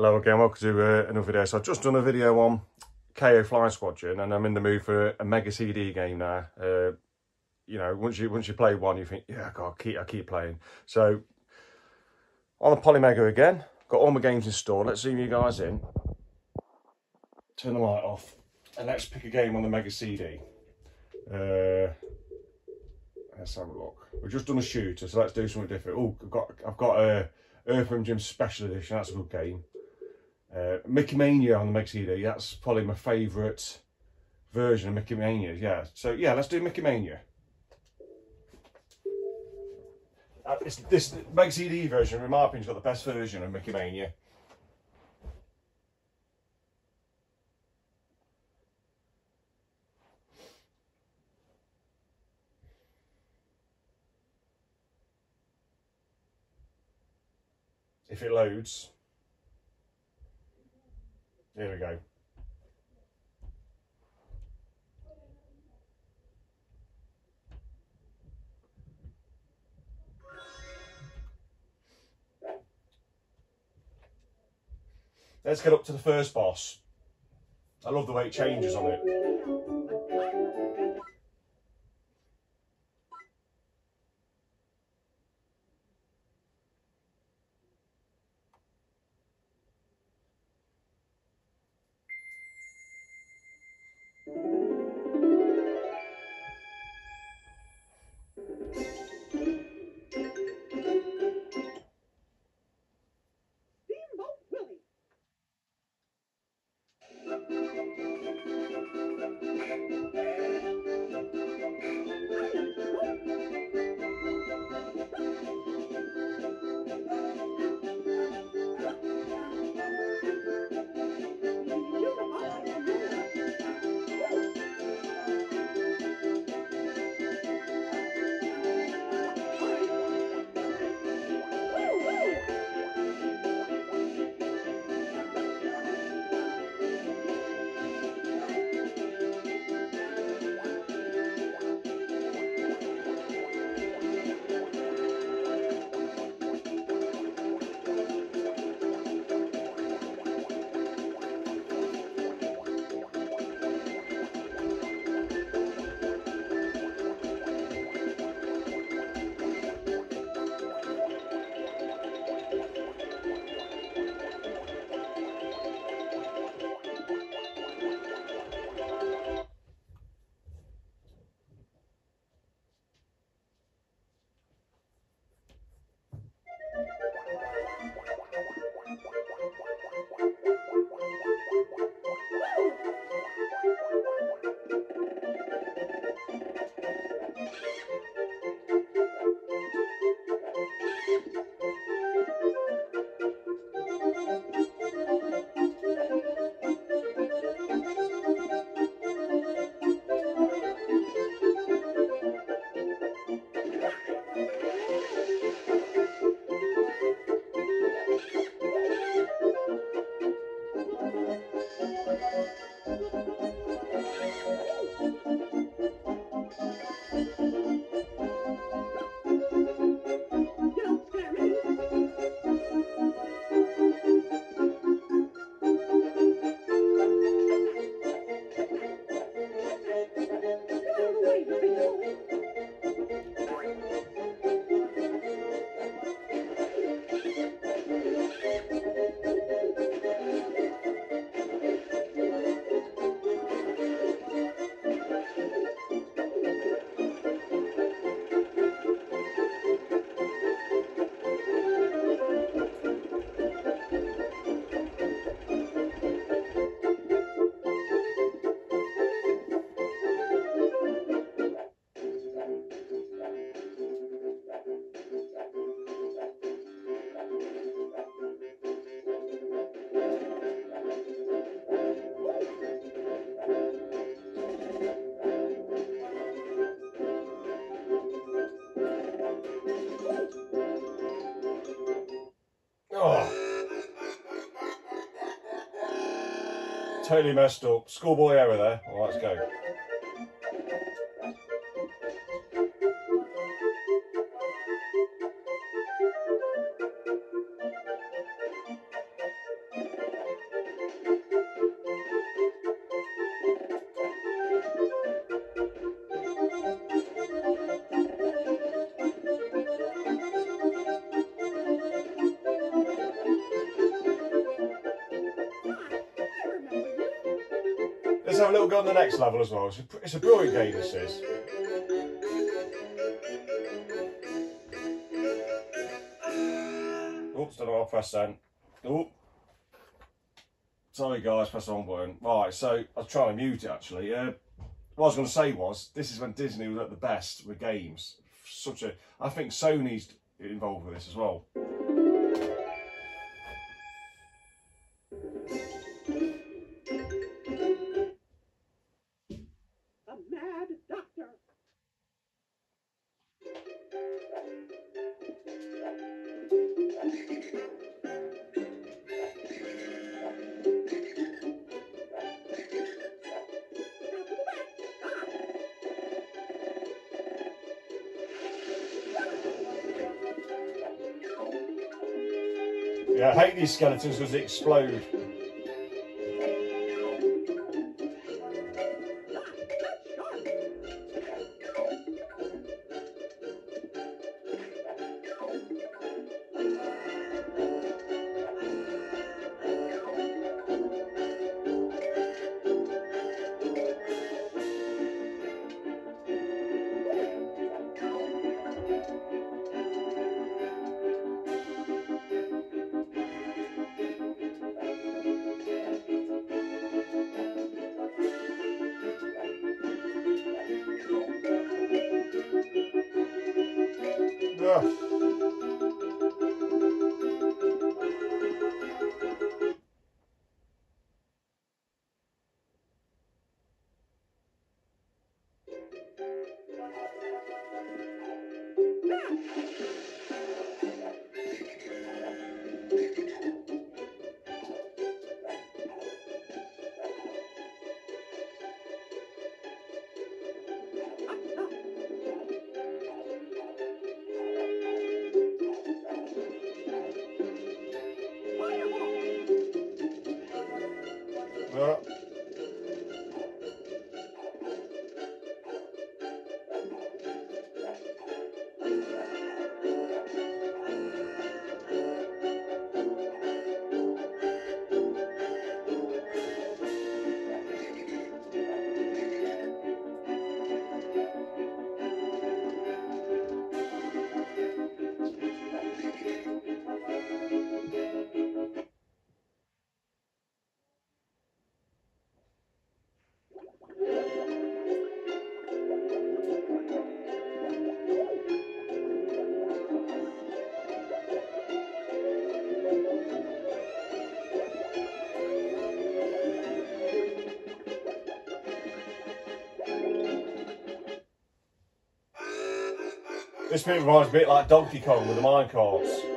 Hello again, welcome to uh, another video. So I've just done a video on Keio Fly Squadron and I'm in the mood for a Mega CD game now. Uh, you know, once you once you play one, you think, yeah, God, I keep, I keep playing. So on the Polymega again, got all my games installed. Let's zoom you guys in. Turn the light off and let's pick a game on the Mega CD. Uh, let's have a look. We've just done a shooter, so let's do something different. Oh, I've got I've got a Earthworm Jim Special Edition. That's a good game. Uh, Mickey Mania on the Mega CD. That's probably my favourite version of Mickey Mania. Yeah. So yeah, let's do Mickey Mania. Uh, it's, this Mega CD version, in my opinion, has got the best version of Mickey Mania. If it loads. Here we go. Let's get up to the first boss. I love the way it changes on it. Totally messed up. Schoolboy error there. Well, let's go. Go on the next level as well. It's a, it's a brilliant game, this is. Oops, don't know I pressed then. Oh. Sorry guys, press on button. Right, so I was trying to mute it actually. Uh, what I was going to say was, this is when Disney was at the best with games. Such a, I think Sony's involved with this as well. Yeah, I hate these skeletons because they explode. Ugh. This bit reminds me a bit like Donkey Kong with the minecarts.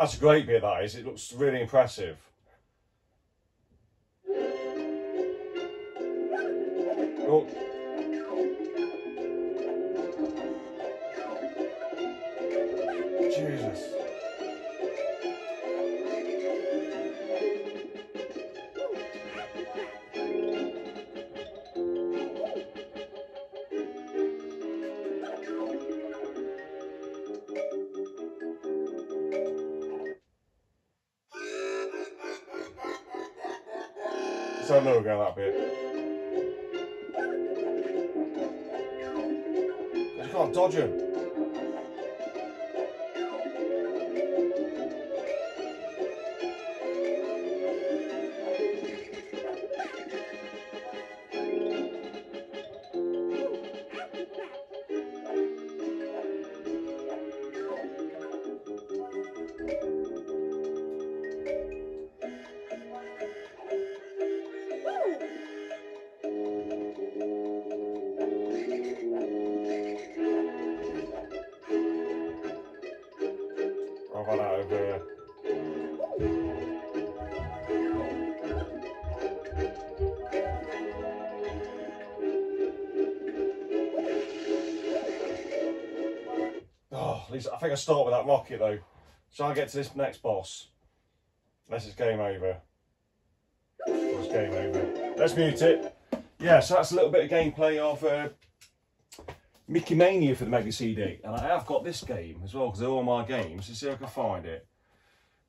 That's a great bit, that is. It looks really impressive. Oh. Another go at that bit. You can't dodge him. Oh, at least I think I start with that rocket though. So I get to this next boss. Unless it's game over. It's game over. Let's mute it. Yeah, so that's a little bit of gameplay of uh, Mickey Mania for the Mega CD. And I have got this game as well, because they're all my games. Let's see if I can find it.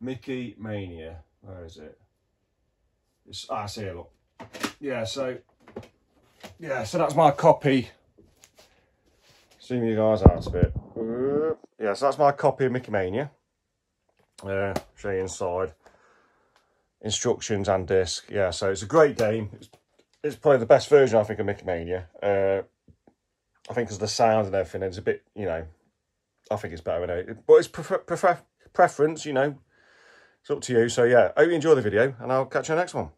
Mickey Mania. Where is it? It's, ah, I see it, look. Yeah, so... Yeah, so that's my copy. Zoom you guys out a bit. Yeah, so that's my copy of Mickey Mania. Uh, show you inside. Instructions and disc. Yeah, so it's a great game. It's, it's probably the best version, I think, of Mickey Mania. Uh, I think because the sound and everything, it's a bit, you know, I think it's better, know. But it's prefer, prefer, preference, you know. It's up to you. So, yeah, hope you enjoy the video, and I'll catch you next one.